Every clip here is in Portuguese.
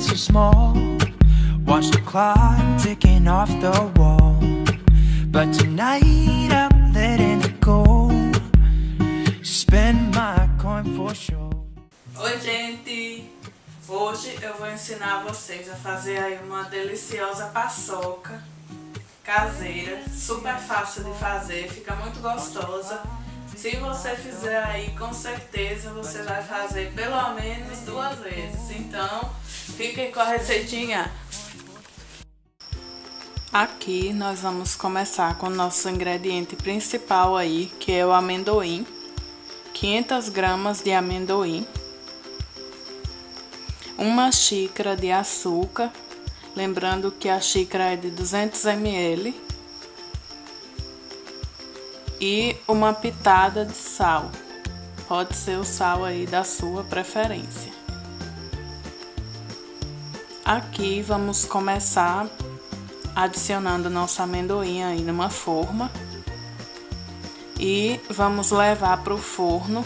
so small. Watch the clock ticking off the wall. But tonight I'm letting it go. Spend my coin for. Oi, gente! Hoje eu vou ensinar vocês a fazer aí uma deliciosa paçoca caseira, super fácil de fazer, fica muito gostosa. Se você fizer aí, com certeza você vai fazer pelo menos duas vezes. Então, fiquem com a receitinha. Aqui nós vamos começar com o nosso ingrediente principal aí, que é o amendoim. 500 gramas de amendoim. Uma xícara de açúcar, lembrando que a xícara é de 200 ml e uma pitada de sal. Pode ser o sal aí da sua preferência. Aqui vamos começar adicionando nosso amendoim aí numa forma e vamos levar para o forno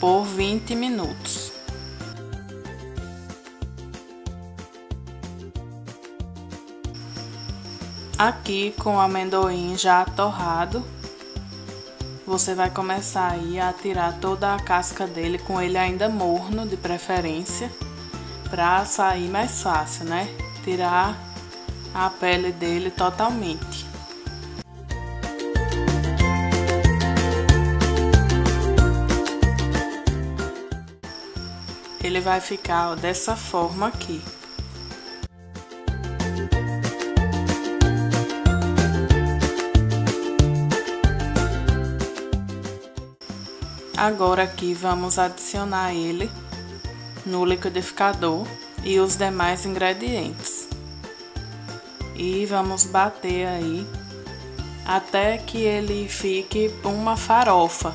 por 20 minutos. Aqui com o amendoim já torrado, você vai começar aí a tirar toda a casca dele com ele ainda morno, de preferência, para sair mais fácil, né? Tirar a pele dele totalmente. Ele vai ficar dessa forma aqui. Agora aqui vamos adicionar ele no liquidificador e os demais ingredientes. E vamos bater aí até que ele fique uma farofa.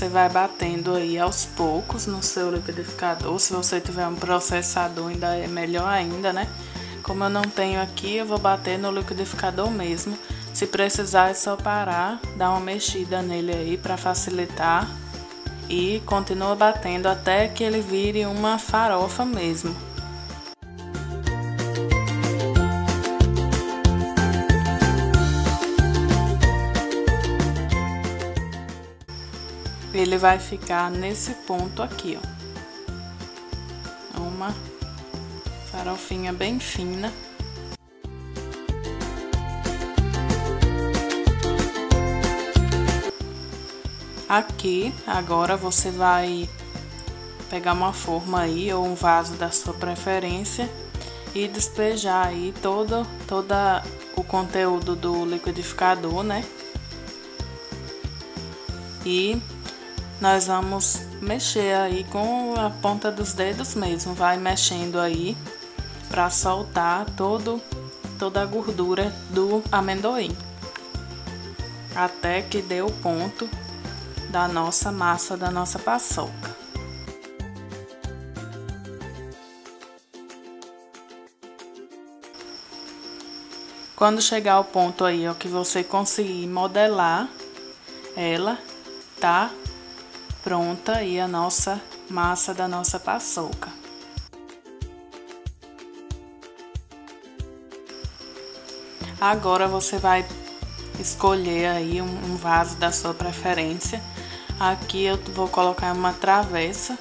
Você vai batendo aí aos poucos no seu liquidificador. Se você tiver um processador, ainda é melhor ainda, né? Como eu não tenho aqui, eu vou bater no liquidificador mesmo. Se precisar, é só parar, dar uma mexida nele aí para facilitar. E continua batendo até que ele vire uma farofa mesmo. Ele vai ficar nesse ponto aqui, ó. Uma farofinha bem fina. Aqui, agora você vai pegar uma forma aí ou um vaso da sua preferência e despejar aí todo toda o conteúdo do liquidificador, né? E nós vamos mexer aí com a ponta dos dedos mesmo, vai mexendo aí para soltar todo toda a gordura do amendoim. Até que dê o ponto da nossa massa da nossa paçoca. Quando chegar ao ponto aí, ó, que você conseguir modelar ela, tá? Pronta aí a nossa massa da nossa paçoca. Agora você vai escolher aí um, vaso da sua preferência. Aqui eu vou colocar uma travessa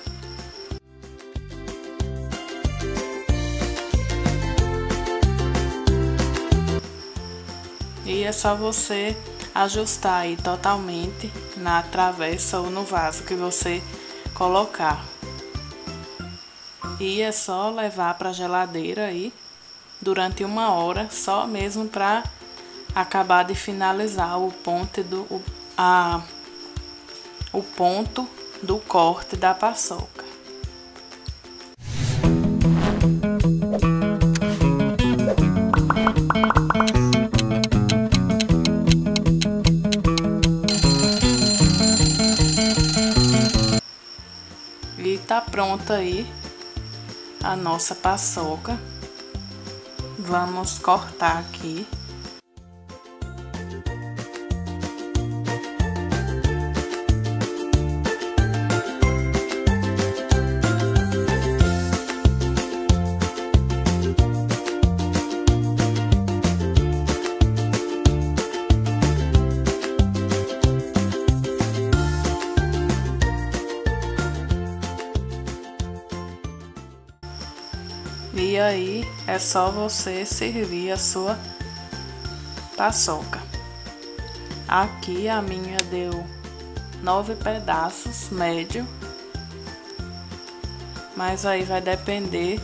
E é só você ajustar aí totalmente na travessa ou no vaso que você colocar. E é só levar para geladeira aí durante uma hora, só mesmo para acabar de finalizar o ponto do o, a, o ponto do corte da paçoca. Pronta aí a nossa paçoca. Vamos cortar aqui. E aí é só você servir a sua paçoca. Aqui a minha deu nove pedaços, médio. Mas aí vai depender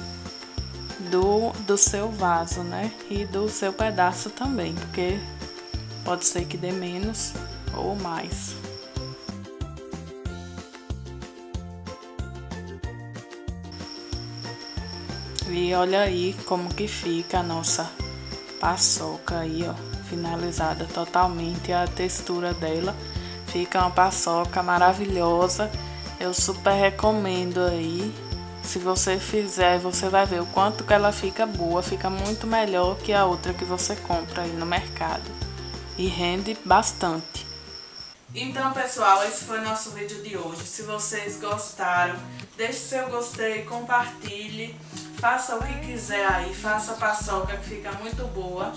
do, do seu vaso, né? E do seu pedaço também, porque pode ser que dê menos ou mais. E olha aí como que fica a nossa paçoca aí, ó, finalizada totalmente a textura dela. Fica uma paçoca maravilhosa. Eu super recomendo aí. Se você fizer, você vai ver o quanto que ela fica boa, fica muito melhor que a outra que você compra aí no mercado. E rende bastante. Então, pessoal, esse foi nosso vídeo de hoje. Se vocês gostaram, deixe seu gostei, compartilhe, faça o que quiser aí, faça paçoca que fica muito boa.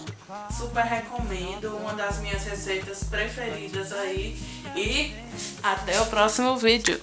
Super recomendo, uma das minhas receitas preferidas aí. E até o próximo vídeo.